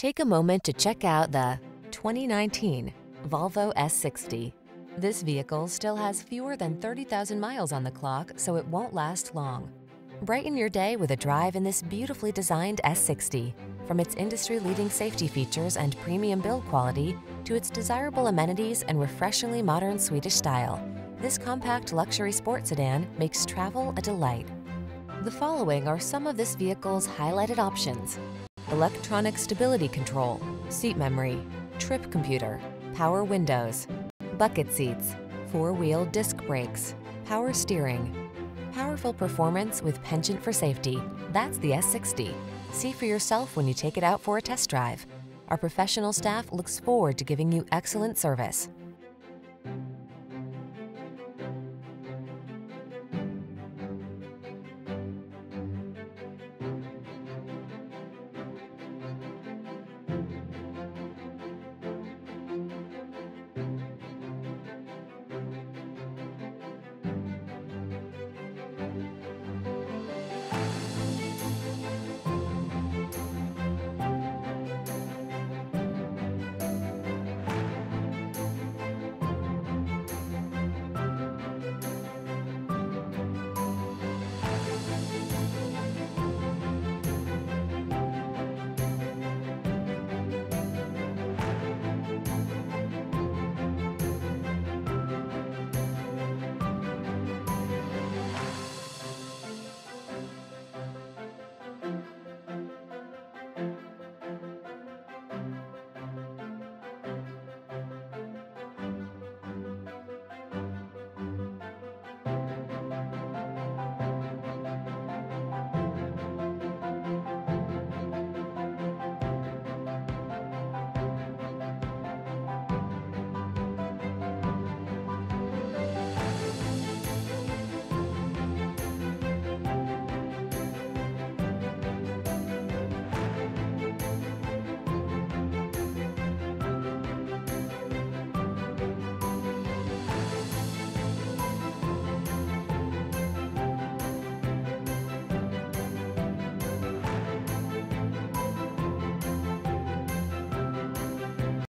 Take a moment to check out the 2019 Volvo S60. This vehicle still has fewer than 30,000 miles on the clock, so it won't last long. Brighten your day with a drive in this beautifully designed S60. From its industry-leading safety features and premium build quality to its desirable amenities and refreshingly modern Swedish style, this compact luxury sports sedan makes travel a delight. The following are some of this vehicle's highlighted options. Electronic stability control, seat memory, trip computer, power windows, bucket seats, four-wheel disc brakes, power steering. Powerful performance with penchant for safety. That's the S60. See for yourself when you take it out for a test drive. Our professional staff looks forward to giving you excellent service.